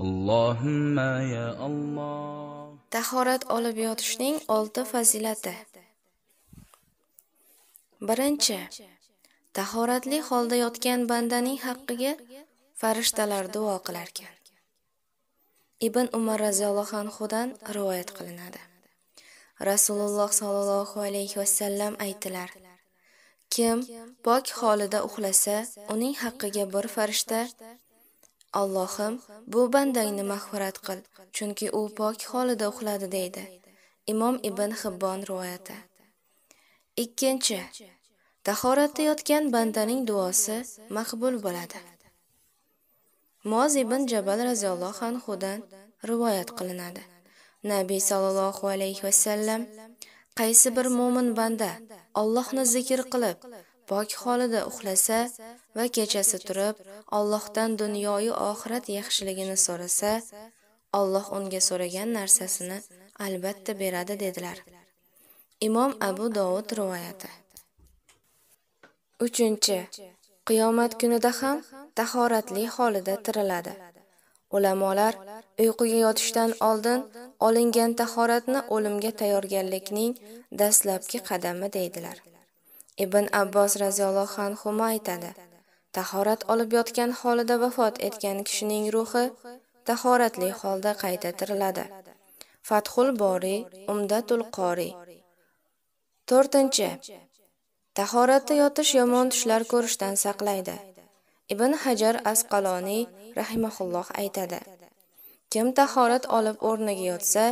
Allohumma ya Alloh. Tahorat olib yotishning 6 fazilati. Birinchi, tahoratli holda yotgan bandaning haqqiga farishtalar duo qilarkan. Ibn Umar roziyallohu anhudan rivoyat qilinadi. Rasululloh sallallohu alayhi vasallam aytilar: Kim pok holida uxlasa, uning haqqiga bir farishta allohim bu bandangni mag'firat qil chunki u pok holida uxladi deydi imom ibn hibbon rivoyati. Ikkinchi tahoratda yotgan bandaning duosi maqbul bo'ladi. Moz ibn jabal roziyallohu anhudan rivoyat qilinadi. Nabiy sollallohu alayhi vasallam qaysi bir mo'min banda Allohni zikr qilib pok holida uxlasa va kechasi turib Allohdan dunyoyu oxirat yaxshiligini so'rasa Alloh unga so'ragan narsasini albatta beradi dedilar. Imom abu dovud rivoyati. 3. qiyomat kunida ham tahoratli holida tiriladi. Ulamolar uyquga yotishdan oldin olingan tahoratni o'limga tayyorgarlikning dastlabki qadami deydilar. Ibn abbos roziyallohu anhu aytadi tahorat olib yotgan holida vafot etgan kishining ruhi tahoratli holda qayta tiriladi. Fathul boriy umdatul qoriy to'rtinchi. Tahoratda yotish yomon tushlar ko'rishdan saqlaydi. Ibn hajar asqaloniy rahimahulloh aytadi kim tahorat olib o'rniga yotsa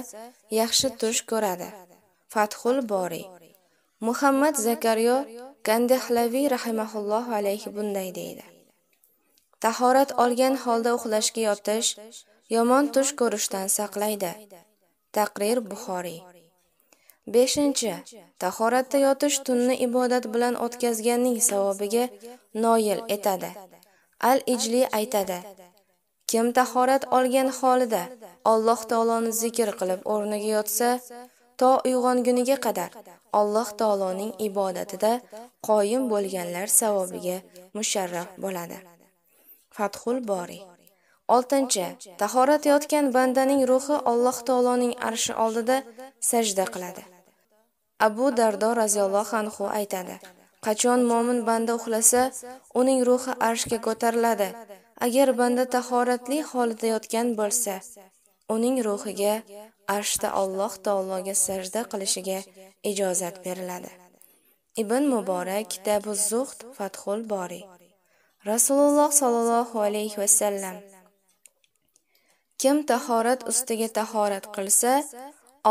yaxshi tush ko'radi. Fathul boriy muhammad zakaryo gandahlaviy rahimahulloh alayhi bunday deydi. Tahorat olgan holda uxlashga yotish yomon tush ko'rishdan saqlaydi. Taqrir buxoriy. Beshinchi tahoratda yotish tunni ibodat bilan o'tkazganning savobiga noil etadi. Al ijli aytadi kim tahorat olgan holida alloh taoloni zikr qilib o'rniga yotsa to uyg'onguniga qadar alloh taoloning ibodatida qoyim bo'lganlar savobiga musharraf bo'ladi. Fathul boriy oltinchi tahorat yotgan bandaning ruhi alloh taoloning arshi oldida sajda qiladi. Abu dardo roziyallohu anhu aytadi qachon mo'min banda uxlasa uning ruhi arshga ko'tariladi. Agar banda tahoratli holida yotgan bo'lsa uning ruhiga arshda alloh taologa sajda qilishiga ijozat beriladi. Ibn muborak kitabu zuhd fathul boriy rasululloh sollallohu alayhi vasallam kim tahorat ustiga tahorat qilsa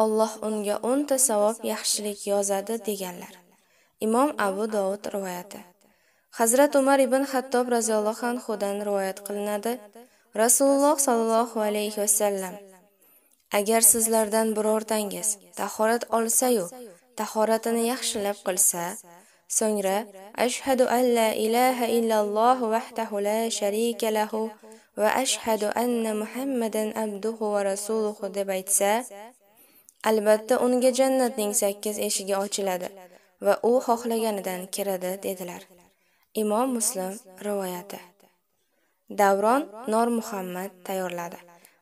Alloh unga o'nta savob yaxshilik yozadi deganlar. Imom abu dovud rivoyati. Hazrat umar ibn hattob roziyallohu anhudan rivoyat qilinadi. Rasululloh sollallohu alayhi vasallam agar sizlardan birortangiz tahorat olsa-yu tahoratini yaxshilab qilsa so'ngra ashhadu an la ilaha illalloh vahdahu la sharika lahu va ashhadu anna muhammadan abduhu va rasuluhu deb aytsa albatta unga jannatning sakkiz eshigi ochiladi va u xohlaganidan kiradi dedilar. Imom muslim rivoyati. Davron nor muhammad tayyorladi.